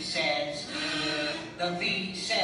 Says uh, the V says